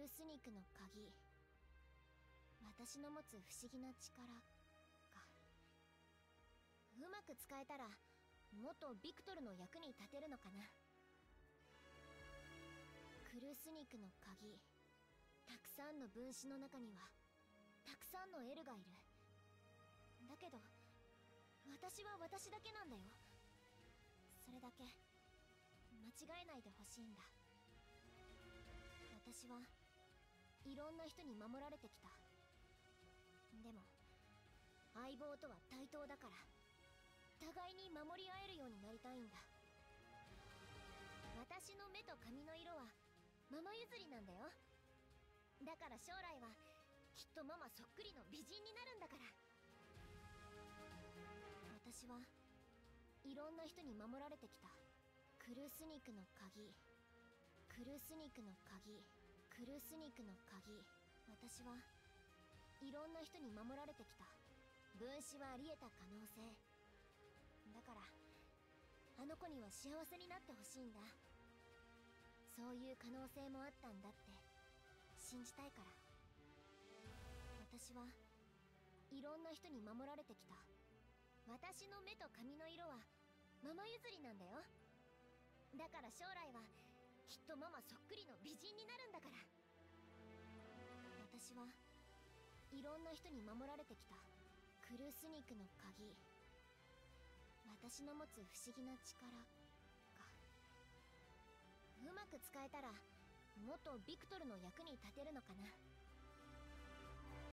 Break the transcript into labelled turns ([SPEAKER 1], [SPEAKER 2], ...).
[SPEAKER 1] ルースニクの鍵。私の持つ不思議な力か。うまく使えたら元ビクトルの役に立てるのかな。クルースニクの鍵。たくさんの分子の中にはたくさんのエルがいる。だけど私は私だけなんだよ。それだけ間違えないでほしいんだ。私はろんな人に守られてきた。でも相棒とは対等だから互いに守り合えるようになりたいんだ。私の目と髪の色はママ譲りなんだよ。だから将来はきっとママそっくりの美人になるんだから。私はいろんな人に守られてきた。クルスニクの鍵。クルスニクの鍵。クルスニクの鍵私はいろんな人に守られてきた。分子はあり得た可能性。だからあの子には幸せになってほしいんだ。そういう可能性もあったんだって信じたいから。私はいろんな人に守られてきた。私の目と髪の色はママ譲りなんだよ。だから将来はそっくりの美人になるんだから。私はいろんな人に守られてきた。クルスニクの鍵。私の持つ不思議な力かうまく使えたら元ビクトルの役に立てるのかな。